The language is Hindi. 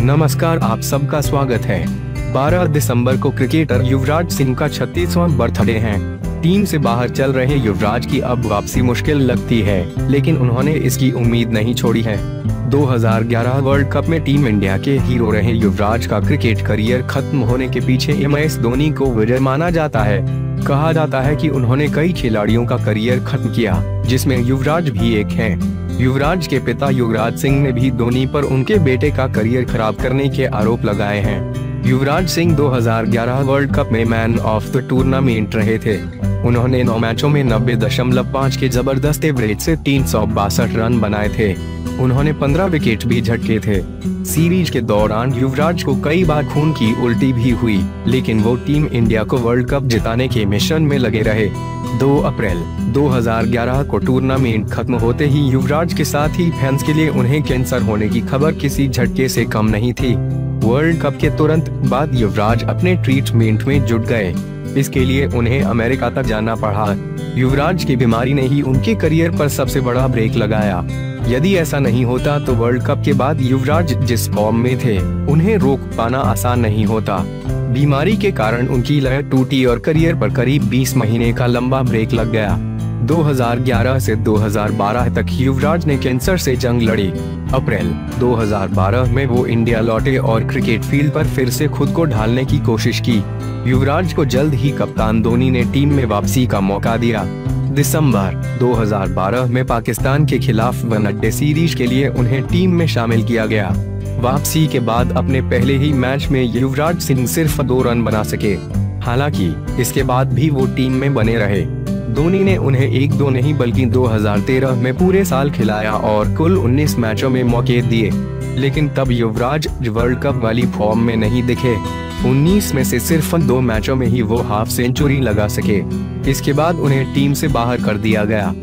नमस्कार, आप सबका स्वागत है। 12 दिसंबर को क्रिकेटर युवराज सिंह का 36वां बर्थडे है। टीम से बाहर चल रहे युवराज की अब वापसी मुश्किल लगती है, लेकिन उन्होंने इसकी उम्मीद नहीं छोड़ी है। 2011 वर्ल्ड कप में टीम इंडिया के हीरो रहे युवराज का क्रिकेट करियर खत्म होने के पीछे एम एस धोनी को विजय माना जाता है। कहा जाता है कि उन्होंने कई खिलाड़ियों का करियर खत्म किया, जिसमें युवराज भी एक है। युवराज के पिता युवराज सिंह ने भी धोनी पर उनके बेटे का करियर खराब करने के आरोप लगाए हैं। युवराज सिंह 2011 वर्ल्ड कप में मैन ऑफ़ द टूर्नामेंट रहे थे। उन्होंने नौ मैचों में नब्बे दशमलव पाँच के ज़बरदस्त एवरेज से तीन सौ बासठ रन बनाए थे। उन्होंने 15 विकेट भी झटके थे। सीरीज़ के दौरान युवराज को कई बार खून की उल्टी भी हुई, लेकिन वो टीम इंडिया को वर्ल्ड कप जिताने के मिशन में लगे रहे। 2 अप्रैल 2011 को टूर्नामेंट खत्म होते ही युवराज के साथ ही फैंस के लिए उन्हें कैंसर होने की खबर किसी झटके से कम नहीं थी। वर्ल्ड कप के तुरंत बाद युवराज अपने ट्रीटमेंट में जुट गए। इसके लिए उन्हें अमेरिका तक जाना पड़ा। युवराज की बीमारी ने ही उनके करियर पर सबसे बड़ा ब्रेक लगाया। यदि ऐसा नहीं होता तो वर्ल्ड कप के बाद युवराज जिस फॉर्म में थे, उन्हें रोक पाना आसान नहीं होता। बीमारी के कारण उनकी लय टूटी और करियर पर करीब 20 महीने का लंबा ब्रेक लग गया। 2011 से 2012 तक युवराज ने कैंसर से जंग लड़ी। अप्रैल 2012 में वो इंडिया लौटे और क्रिकेट फ़ील्ड पर फिर से खुद को ढालने की कोशिश की। युवराज को जल्द ही कप्तान धोनी ने टीम में वापसी का मौका दिया। दिसंबर 2012 में पाकिस्तान के खिलाफ वनडे सीरीज़ के लिए उन्हें टीम में शामिल किया गया। वापसी के बाद अपने पहले ही मैच में युवराज सिंह सिर्फ़ दो रन बना सके। हालाँकि इसके बाद भी वो टीम में बने रहे। धोनी ने उन्हें एक दो नहीं बल्कि 2013 में पूरे साल खिलाया और कुल 19 मैचों में मौके दिए। लेकिन तब युवराज वर्ल्ड कप वाली फॉर्म में नहीं दिखे। 19 में से सिर्फ़ दो मैचों में ही वो हाफ़ सेंचुरी लगा सके। इसके बाद उन्हें टीम से बाहर कर दिया गया।